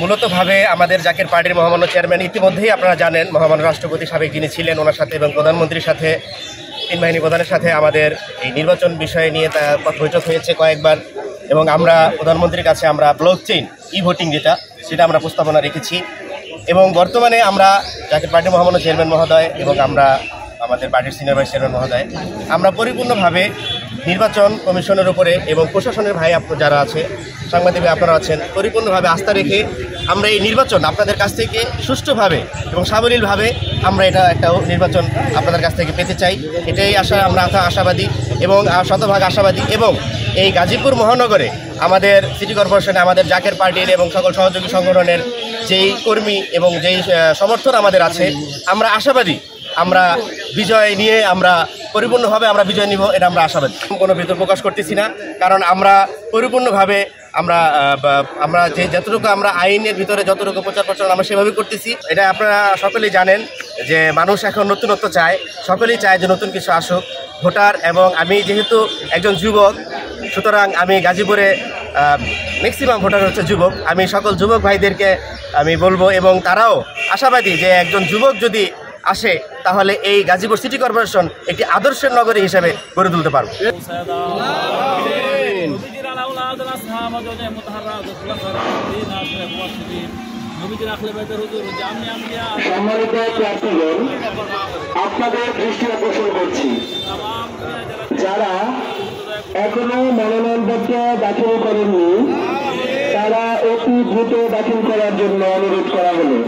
মূলতভাবে আমাদের জাকের পার্টির মহামান্য চেয়ারম্যান ইতিমধ্যেই আপনারা জানেন, মহামান্য রাষ্ট্রপতি সাবেক যিনি ছিলেন, ওনার সাথে এবং প্রধানমন্ত্রীর সাথে, তিন বাহিনী প্রধানের সাথে আমাদের এই নির্বাচন বিষয়ে নিয়ে তা বৈঠক হয়েছে কয়েকবার এবং আমরা প্রধানমন্ত্রীর কাছে আমরা ব্লক চেইন ই ভোটিং যেটা, সেটা আমরা প্রস্তাবনা রেখেছি এবং বর্তমানে আমরা জাকের পার্টির মহামান্য চেয়ারম্যান মহোদয় এবং আমরা আমাদের পার্টির সিনিয়র ভাইস চেয়ারম্যান মহোদয়, আমরা পরিপূর্ণভাবে নির্বাচন কমিশনের উপরে এবং প্রশাসনের ভাই আপনার যারা আছে, সাংবাদিক আপনারা আছেন, পরিপূর্ণভাবে আস্থা রেখে আমরা এই নির্বাচন আপনাদের কাছ থেকে সুষ্ঠুভাবে এবং সাবলীলভাবে আমরা এটা একটা নির্বাচন আপনাদের কাছ থেকে পেতে চাই। এটাই আশা, আমরা আশা- আশাবাদী এবং শতভাগ আশাবাদী এবং এই গাজীপুর মহানগরে আমাদের সিটি কর্পোরেশনে আমাদের জাকের পার্টির এবং সকল সহযোগী সংগঠনের যেই কর্মী এবং যেই সমর্থন আমাদের আছে, আমরা আশাবাদী আমরা বিজয় নিয়ে আমরা পরিপূর্ণভাবে আমরা বিজয় নিব, এটা আমরা আশাবাদী। কোনো ভিতর প্রকাশ করতেছি না, কারণ আমরা পরিপূর্ণভাবে আমরা আমরা যে যতটুকু আমরা আইনের ভিতরে যতটুকু প্রচার প্রচার আমরা সেভাবে করতেছি, এটা আপনারা সকলেই জানেন যে মানুষ এখন নতুনত্ব চায়, সকলেই চায় যে নতুন কিছু আসুক, ভোটার এবং আমি যেহেতু একজন যুবক, সুতরাং আমি গাজীপুরে ম্যাক্সিমাম ভোটার হচ্ছে যুবক, আমি সকল যুবক ভাইদেরকে আমি বলব এবং তারাও আশাবাদী যে একজন যুবক যদি আসে, তাহলে এই গাজীপুর সিটি কর্পোরেশন একটি আদর্শের নগরী হিসেবে গড়ে তুলতে পারব। আপনাদের দৃষ্টি আকর্ষণ করছি। যারা এখনও মনোনয়নপত্র দাখিল করেননি, তারা অতি দ্রুত দাখিল করার জন্য অনুরোধ করা হলো।